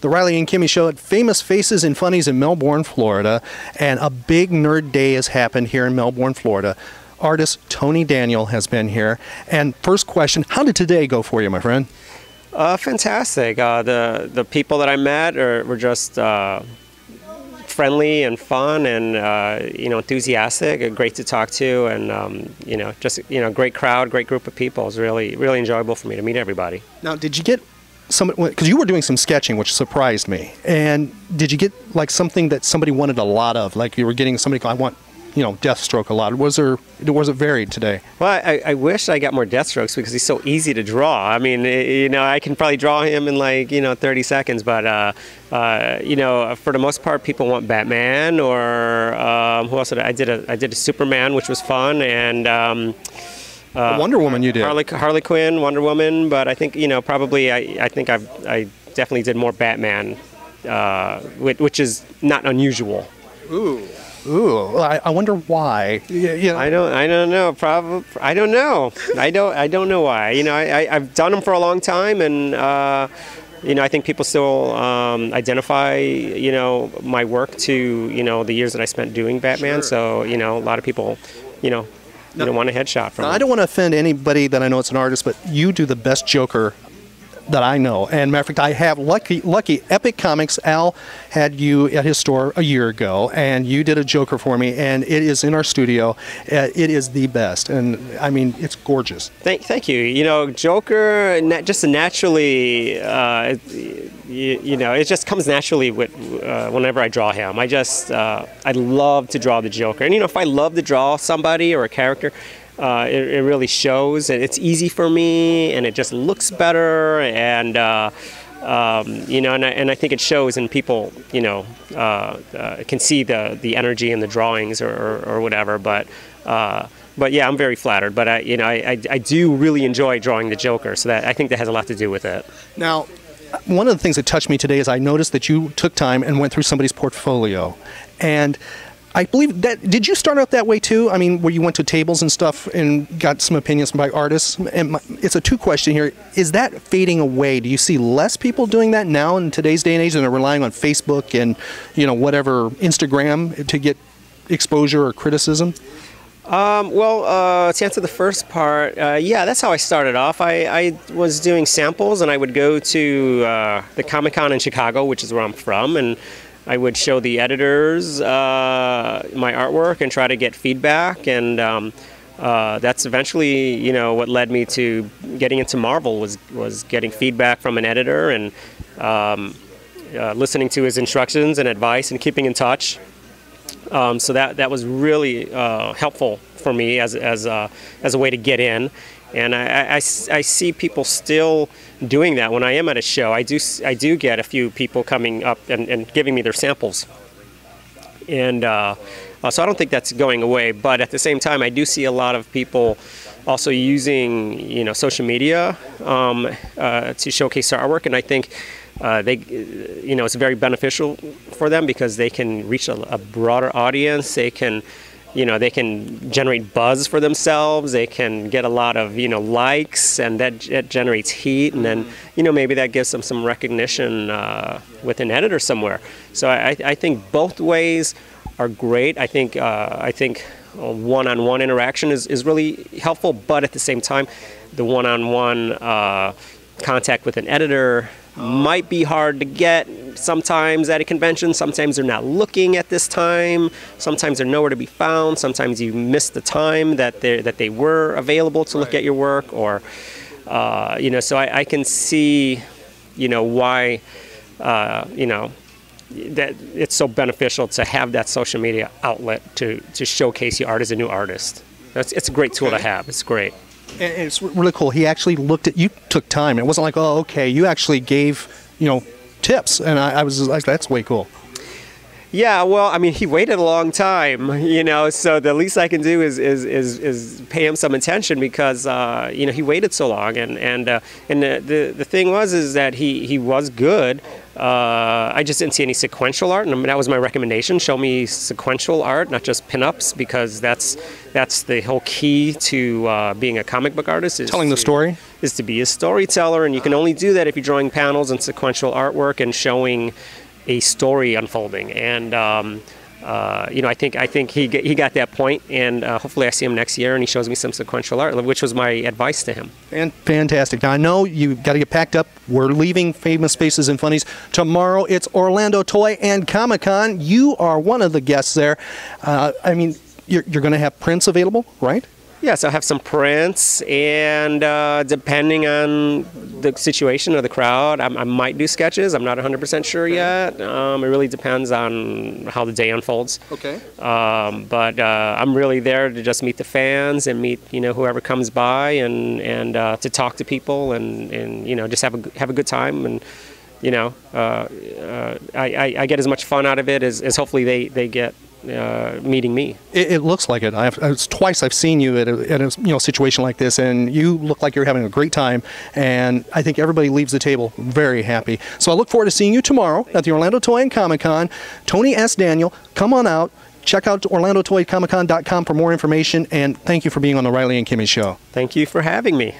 the Riley and Kimmy Show at Famous Faces and Funnies in Melbourne, Florida. And a big nerd day has happened here in Melbourne, Florida. Artist Tony Daniel has been here. And first question How did today go for you, my friend? Uh, fantastic. Uh, the the people that I met are, were just uh, friendly and fun, and uh, you know enthusiastic. uh, Great to talk to, and um, you know just you know great crowd, great group of people. It was really really enjoyable for me to meet everybody. Now, did you get some? Because you were doing some sketching, which surprised me. And did you get like something that somebody wanted a lot of? Like you were getting somebody, I want, you know, Deathstroke a lot. Was there? Was it varied today? Well, I, I wish I got more Deathstrokes because he's so easy to draw. I mean, you know, I can probably draw him in like you know 30 seconds, but uh, uh, you know, for the most part, people want Batman or um, who else did I, I did a I did a Superman, which was fun, and. Um, uh, Wonder Woman, you did. Harley, Harley Quinn, Wonder Woman, but I think you know probably I, I think I've I definitely did more Batman, uh, which, which is not unusual. Ooh, well, I, I wonder why. Yeah, you know, I don't. I don't know. Probably. I don't know. I don't. I don't know why. You know, I, I I've done them for a long time, and uh, you know, I think people still um, identify you know my work to you know the years that I spent doing Batman. So you know, a lot of people, you know, you know, want a headshot from. Me. I don't want to offend anybody that I know it's an artist, but you do the best Joker that I know. And matter of fact, I have lucky, lucky Epic Comics. Al had you at his store a year ago, and you did a Joker for me, and it is in our studio. Uh, it is the best, and I mean, it's gorgeous. Thank, thank you. You know, Joker, just naturally, uh, you, you know, it just comes naturally with uh, whenever I draw him. I just, uh, I love to draw the Joker, and you know, if I love to draw somebody or a character. Uh, it, it really shows, and it's easy for me, and it just looks better, and uh, um, you know, and I, and I think it shows, and people, you know, uh, uh, can see the the energy in the drawings or, or, or whatever. But but yeah, I'm very flattered. But I, you know, I, I, I do really enjoy drawing the Joker, so that I think that has a lot to do with it. Now, one of the things that touched me today is I noticed that you took time and went through somebody's portfolio, and I believe that did you start out that way too? I mean, where you went to tables and stuff and got some opinions by artists. And my, it's a two question here: Is that fading away? Do you see less people doing that now in today's day and age, and are relying on Facebook and you know whatever Instagram to get exposure or criticism? Um, well, uh, to answer the first part, uh, yeah, that's how I started off. I, I was doing samples, and I would go to uh, the Comic Con in Chicago, which is where I'm from, and I would show the editors uh, my artwork and try to get feedback. And um, uh, that's eventually, you know, what led me to getting into Marvel was was getting feedback from an editor and um, uh, listening to his instructions and advice and keeping in touch. Um, so that that was really uh, helpful for me as as a, as a way to get in, and I I see people still doing that when I am at a show. I do I do get a few people coming up and, and giving me their samples, and uh, uh, so I don't think that's going away. But at the same time, I do see a lot of people also using you know social media um, uh, to showcase their artwork, and I think uh, they you know it's very beneficial for them because they can reach a, a broader audience. They can you know they can generate buzz for themselves. They can get a lot of you know likes, and that, that generates heat, and then you know maybe that gives them some recognition uh, with an editor somewhere. So I, I think both ways are great. I think uh, I think one-on-one interaction is, is really helpful, but at the same time, the one-on-one uh, contact with an editor might be hard to get sometimes at a convention. Sometimes they're not looking at this time. Sometimes they're nowhere to be found. Sometimes you miss the time that they that they were available to look at your work, or uh, you know. So I, I can see, you know, why, uh, you know, that it's so beneficial to have that social media outlet to to showcase your art as a new artist. That's, it's a great tool to have. It's great. And it's really cool. He actually looked at you, took time. It wasn't like, oh, okay. You actually gave, you know, tips, and I, I was like, that's way cool. Yeah, well, I mean, he waited a long time, you know, so the least I can do is is, is, is pay him some attention because uh, you know he waited so long, and and uh, and the, the the thing was is that he he was good. Uh, I just didn't see any sequential art, and that was my recommendation. Show me sequential art, not just pinups, because that's that's the whole key to uh, being a comic book artist. Is Telling the to- story. is to be a storyteller, and you can only do that if you're drawing panels and sequential artwork and showing a story unfolding. And um, uh, you know, I think I think he he got that point, and uh, hopefully I see him next year, and he shows me some sequential art, which was my advice to him. And fantastic. Now I know you've got to get packed up. We're leaving Famous Faces and Funnies tomorrow. It's Orlando Toy and Comic Con. You are one of the guests there. Uh, I mean, you're, you're going to have prints available, right? Yes, I'll have some prints, and uh, depending on the situation or the crowd, I, I might do sketches. I'm not 100% sure yet. Um, it really depends on how the day unfolds. Okay. Um, but uh, I'm really there to just meet the fans and meet you know whoever comes by and and uh, to talk to people and, and you know just have a have a good time and you know uh, uh, I, I, I get as much fun out of it as, as hopefully they they get uh, meeting me. It, it looks like it. I've, it's twice I've seen you at a, at a you know situation like this, and you look like you're having a great time. And I think everybody leaves the table very happy. So I look forward to seeing you tomorrow at the Orlando Toy and Comic Con. Tony S. Daniel, come on out. Check out OrlandoToyComicCon.com for more information, and thank you for being on the Riley and Kimmy Show. Thank you for having me.